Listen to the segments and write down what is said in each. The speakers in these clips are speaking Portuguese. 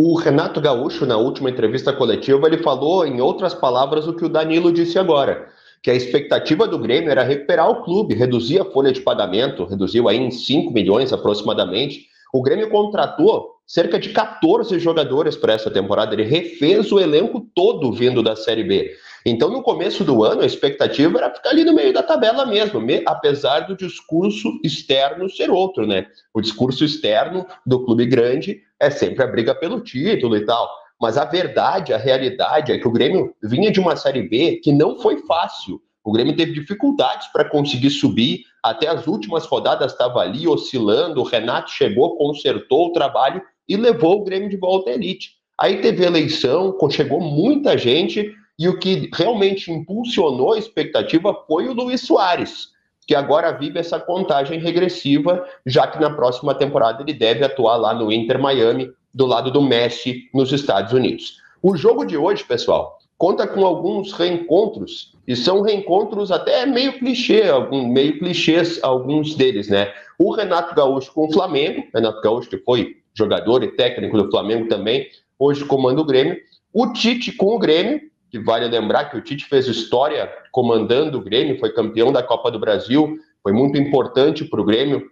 o Renato Gaúcho, na última entrevista coletiva, ele falou, em outras palavras, o que o Danilo disse agora, que a expectativa do Grêmio era recuperar o clube, reduzir a folha de pagamento, reduziu aí em 5 milhões aproximadamente. O Grêmio contratou cerca de 14 jogadores para essa temporada, ele refez o elenco todo vindo da Série B. Então, no começo do ano, a expectativa era ficar ali no meio da tabela mesmo, apesar do discurso externo ser outro, né? O discurso externo do clube grande é sempre a briga pelo título e tal. Mas a verdade, a realidade é que o Grêmio vinha de uma Série B que não foi fácil. O Grêmio teve dificuldades para conseguir subir, até as últimas rodadas estava ali oscilando. O Renato chegou, consertou o trabalho e levou o Grêmio de volta à elite. Aí teve eleição, chegou muita gente e o que realmente impulsionou a expectativa foi o Luiz Soares, que agora vive essa contagem regressiva, já que na próxima temporada ele deve atuar lá no Inter Miami, do lado do Messi, nos Estados Unidos. O jogo de hoje, pessoal, conta com alguns reencontros, e são reencontros até meio clichê, meio clichês, alguns deles, né? O Renato Gaúcho com o Flamengo, Renato Gaúcho que foi jogador e técnico do Flamengo também, hoje comanda o Grêmio. O Tite com o Grêmio, que vale lembrar que o Tite fez história comandando o Grêmio, foi campeão da Copa do Brasil, foi muito importante para o Grêmio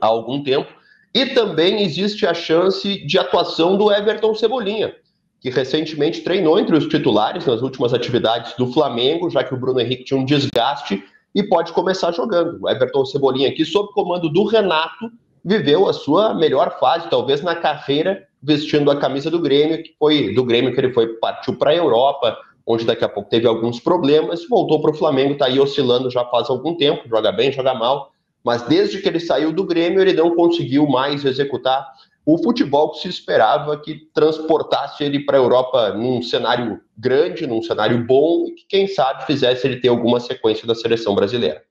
há algum tempo. E também existe a chance de atuação do Everton Cebolinha, que recentemente treinou entre os titulares nas últimas atividades do Flamengo, já que o Bruno Henrique tinha um desgaste e pode começar jogando. O Everton Cebolinha aqui, sob comando do Renato, viveu a sua melhor fase, talvez na carreira, vestindo a camisa do Grêmio, que foi do Grêmio que ele foi partiu para a Europa, onde daqui a pouco teve alguns problemas, voltou para o Flamengo, está aí oscilando já faz algum tempo, joga bem, joga mal, mas desde que ele saiu do Grêmio, ele não conseguiu mais executar o futebol que se esperava que transportasse ele para a Europa num cenário grande, num cenário bom, e que, quem sabe, fizesse ele ter alguma sequência da seleção brasileira.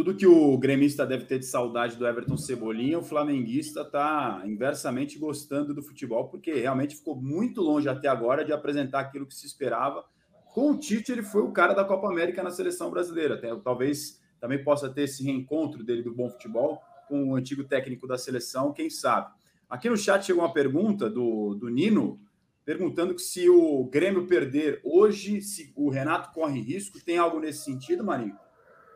Tudo que o gremista deve ter de saudade do Everton Cebolinha, o flamenguista está inversamente gostando do futebol, porque realmente ficou muito longe até agora de apresentar aquilo que se esperava. Com o Tite, ele foi o cara da Copa América na seleção brasileira. Talvez também possa ter esse reencontro dele do bom futebol com o antigo técnico da seleção, quem sabe. Aqui no chat chegou uma pergunta do, do Nino, perguntando que se o Grêmio perder hoje, se o Renato corre risco. Tem algo nesse sentido, Marinho?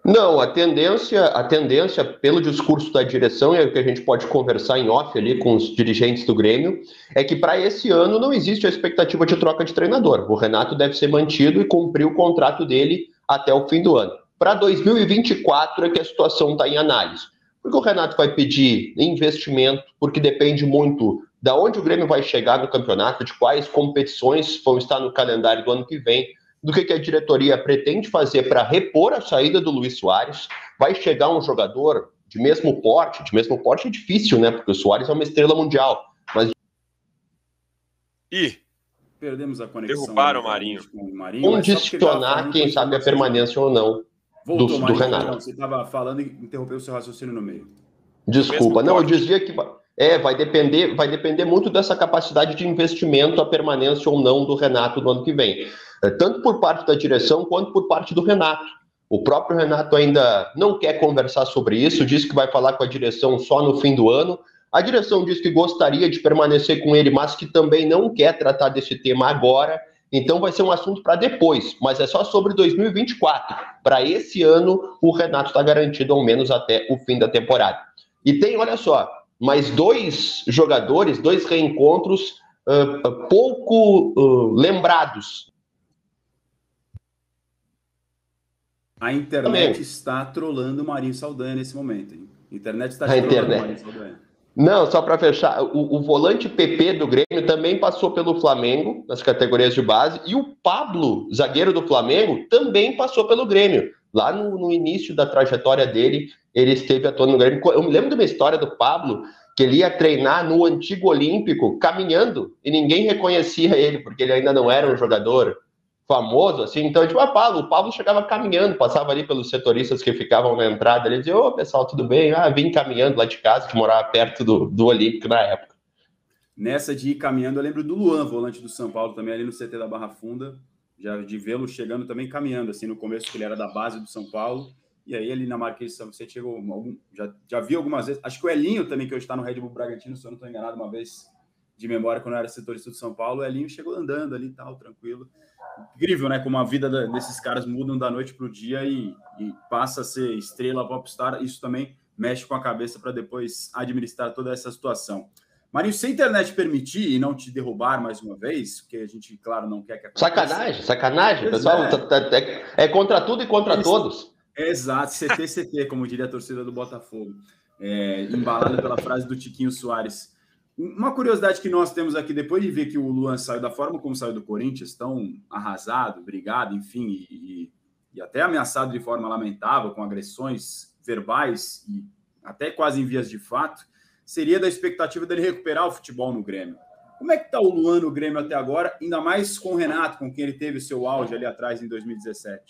Não, a tendência, a tendência pelo discurso da direção, e é o que a gente pode conversar em off ali com os dirigentes do Grêmio, é que para esse ano não existe a expectativa de troca de treinador. O Renato deve ser mantido e cumprir o contrato dele até o fim do ano. Para 2024 é que a situação está em análise. Porque o Renato vai pedir investimento, porque depende muito da onde o Grêmio vai chegar no campeonato, de quais competições vão estar no calendário do ano que vem do que, que a diretoria pretende fazer para repor a saída do Luiz Soares. Vai chegar um jogador de mesmo porte, de mesmo porte é difícil, né? Porque o Soares é uma estrela mundial. Mas. E perdemos a conexão. Derrubaram o Marinho. Com o Marinho Condicionar, quem sabe, a permanência ou não Voltou, do, Marinho, do Renato. Não, você estava falando e interrompeu o seu raciocínio no meio. Desculpa, não, eu dizia que é, vai depender, vai depender muito dessa capacidade de investimento, a permanência ou não do Renato no ano que vem. É, tanto por parte da direção quanto por parte do Renato. O próprio Renato ainda não quer conversar sobre isso, diz que vai falar com a direção só no fim do ano. A direção diz que gostaria de permanecer com ele, mas que também não quer tratar desse tema agora. Então vai ser um assunto para depois, mas é só sobre 2024. Para esse ano, o Renato está garantido ao menos até o fim da temporada. E tem, olha só, mais dois jogadores, dois reencontros uh, pouco uh, lembrados A internet Também. está trolando o Marinho Saldanha nesse momento. Hein? A internet está a internet. o Marinho Saldanha. Não, só para fechar, o, o, volante PP do Grêmio também passou pelo Flamengo nas categorias de base e o Pablo, zagueiro do Flamengo, também passou pelo Grêmio. Lá no, no início da trajetória dele, ele esteve atuando no Grêmio. Eu me lembro de uma história do Pablo que ele ia treinar no antigo Olímpico caminhando e ninguém reconhecia ele porque ele ainda não era um jogador famoso, assim, então, tipo, a Pablo, o Pablo chegava caminhando, passava ali pelos setoristas que ficavam na entrada, ele dizia, ô, pessoal, tudo bem? Ah, vim caminhando lá de casa, que morava perto do, do Olímpico na época. Nessa de ir caminhando, eu lembro do Luan, volante do São Paulo, também ali no CT da Barra Funda, já de vê-lo chegando também caminhando, assim, no começo que ele era da base do São Paulo, e aí ali na Marquês de São Vicente chegou, algum, já, já vi algumas vezes, acho que o Elinho também, que hoje está no Red Bull Bragantino, se eu não estou enganado, uma vez de memória quando eu era setorista do São Paulo, o Elinho chegou andando ali e tal, tranquilo. Incrível, né? Como a vida desses caras mudam da noite para o dia e, e, passa a ser estrela popstar. Isso também mexe com a cabeça para depois administrar toda essa situação. Marinho, se a internet permitir e não te derrubar mais uma vez, porque a gente, claro, não quer que aconteça. Sacanagem, sacanagem. Pessoal, é. É contra tudo e contra todos. Exato, CT, como diria a torcida do Botafogo. É, embalado pela frase do Tiquinho Soares. Uma curiosidade que nós temos aqui, depois de ver que o Luan saiu da forma como saiu do Corinthians, tão arrasado, brigado, enfim, e, e até ameaçado de forma lamentável, com agressões verbais e até quase em vias de fato, seria da expectativa dele recuperar o futebol no Grêmio. Como é que está o Luan no Grêmio até agora, ainda mais com o Renato, com quem ele teve o seu auge ali atrás em 2017?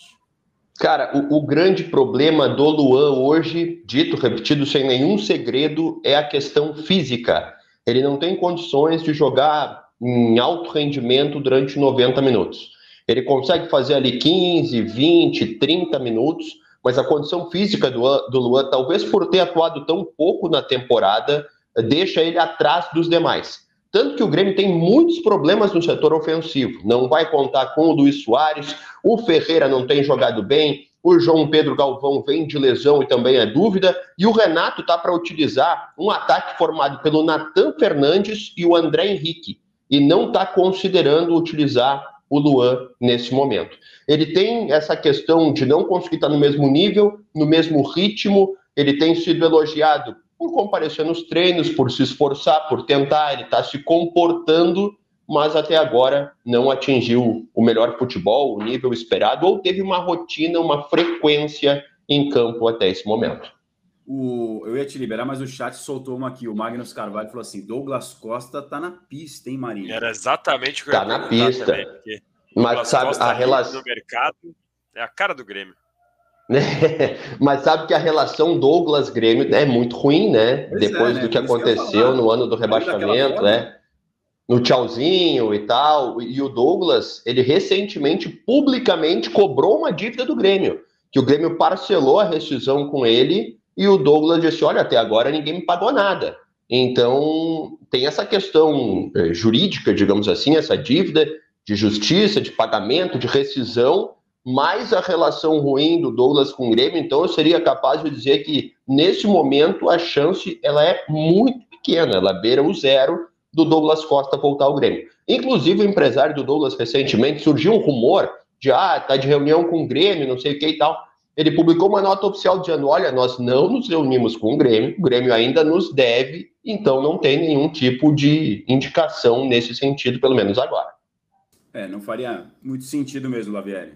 Cara, o, o, grande problema do Luan hoje, dito, repetido, sem nenhum segredo, é a questão física. Ele não tem condições de jogar em alto rendimento durante 90 minutos. Ele consegue fazer ali 15, 20, 30 minutos, mas a condição física do, do Luan, talvez por ter atuado tão pouco na temporada, deixa ele atrás dos demais. Tanto que o Grêmio tem muitos problemas no setor ofensivo. Não vai contar com o Luiz Soares, o Ferreira não tem jogado bem, o João Pedro Galvão vem de lesão e também é dúvida, e o Renato está para utilizar um ataque formado pelo Natan Fernandes e o André Henrique, e não está considerando utilizar o Luan nesse momento. Ele tem essa questão de não conseguir estar no mesmo nível, no mesmo ritmo, ele tem sido elogiado por comparecer nos treinos, por se esforçar, por tentar, ele está se comportando, mas até agora não atingiu o melhor futebol, o nível esperado, ou teve uma rotina, uma frequência em campo até esse momento. O, eu ia te liberar, mas o chat soltou uma aqui. O Magnus Carvalho falou assim: Douglas Costa tá na pista, hein, Marinho? Era exatamente o que eu Tá na pista. Também, mas sabe, Costa a relação. No mercado é a cara do Grêmio. Mas sabe que a relação Douglas-Grêmio é muito ruim, né? Pois Depois é, né? do que aconteceu que no ano do rebaixamento, né? No tchauzinho e tal. E o Douglas, ele recentemente, publicamente, cobrou uma dívida do Grêmio. Que o Grêmio parcelou a rescisão com ele e o Douglas disse: Olha, até agora ninguém me pagou nada. Então, tem essa questão eh, jurídica, digamos assim, essa dívida de justiça, de pagamento, de rescisão, mais a relação ruim do Douglas com o Grêmio, então eu seria capaz de dizer que nesse momento a chance ela é muito pequena, ela beira o zero do Douglas Costa voltar ao Grêmio. Inclusive o empresário do Douglas recentemente surgiu um rumor de ah, tá de reunião com o Grêmio, não sei o que e tal. Ele publicou uma nota oficial dizendo: olha, nós não nos reunimos com o Grêmio, o Grêmio ainda nos deve, então não tem nenhum tipo de indicação nesse sentido, pelo menos agora. É, não faria muito sentido mesmo, Lavieri.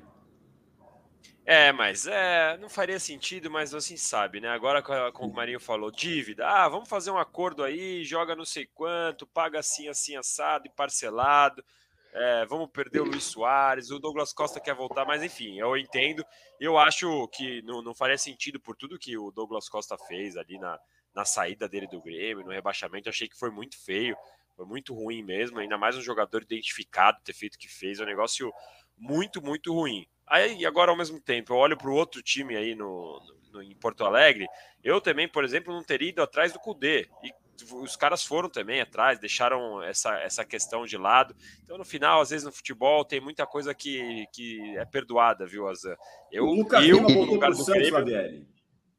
É, mas é, não faria sentido, mas assim sabe, né? Agora, como o Marinho falou, dívida. Ah, vamos fazer um acordo aí, joga não sei quanto, paga assim, assim, assado e parcelado. É, vamos perder o Luiz Soares, o Douglas Costa quer voltar, mas enfim, eu entendo. Eu acho que não, não faria sentido por tudo que o Douglas Costa fez ali na, na saída dele do Grêmio, no rebaixamento. Achei que foi muito feio, foi muito ruim mesmo. Ainda mais um jogador identificado ter feito o que fez. É um negócio muito, muito ruim. Aí, agora, ao mesmo tempo, eu olho para o outro time aí no, no, em Porto Alegre. Eu também, por exemplo, não teria ido atrás do Cudê. E os caras foram também atrás, deixaram essa, essa questão de lado. Então, no final, às vezes no futebol tem muita coisa que, que é perdoada, viu, Azan? Eu, Lucas eu no lugar do Grêmio.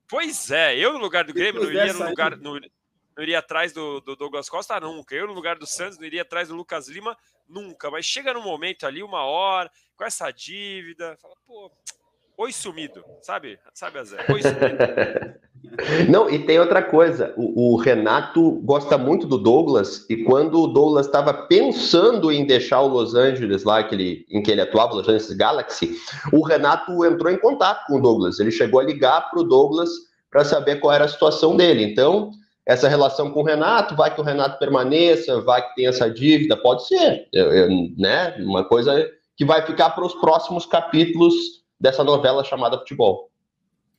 Pois é, eu no lugar do Grêmio não iria no lugar. No, não iria atrás do, do, Douglas Costa nunca. Eu, no lugar do Santos, não iria atrás do Lucas Lima nunca. Mas chega no momento ali, uma hora, com essa dívida, fala, pô, oi sumido, sabe? Sabe, Azé? Oi sumido. Não, e tem outra coisa. O, o, Renato gosta muito do Douglas, e quando o Douglas estava pensando em deixar o Los Angeles lá, aquele, em que ele atuava, Los Angeles Galaxy, o Renato entrou em contato com o Douglas. Ele chegou a ligar para o Douglas para saber qual era a situação dele. Então, essa relação com o Renato, vai que o Renato permaneça, vai que tenha essa dívida, pode ser, eu, eu, né? Uma coisa que vai ficar para os próximos capítulos dessa novela chamada futebol.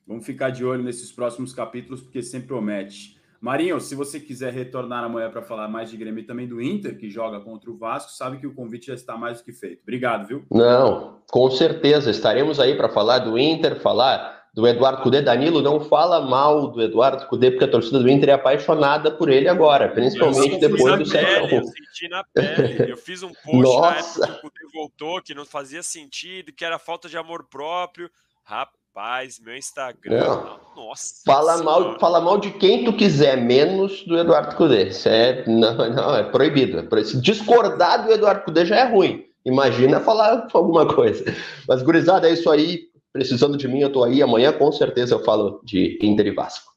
Vamos ficar de olho nesses próximos capítulos, porque sempre promete. Marinho, se você quiser retornar amanhã para falar mais de Grêmio e também do Inter, que joga contra o Vasco, sabe que o convite já está mais do que feito. Obrigado, viu? Não, com certeza. Estaremos aí para falar do Inter, falar do Eduardo Cudê. Danilo, não fala mal do Eduardo Cudê, porque a torcida do Inter é apaixonada por ele agora, principalmente depois do 7 Eu senti na pele. Eu fiz um post Nossa. na época que o Cudê voltou, que não fazia sentido, que era falta de amor próprio. Rapaz, meu Instagram. Não. Nossa. Fala mal, fala mal de quem tu quiser, menos do Eduardo Cudê. Isso é, não, não, é proibido. É Se discordar do Eduardo Cudê já é ruim. Imagina falar alguma coisa. Mas, gurizada, é isso aí. Precisando de mim, eu tô aí. Amanhã, com certeza, eu falo de Inter e Vasco.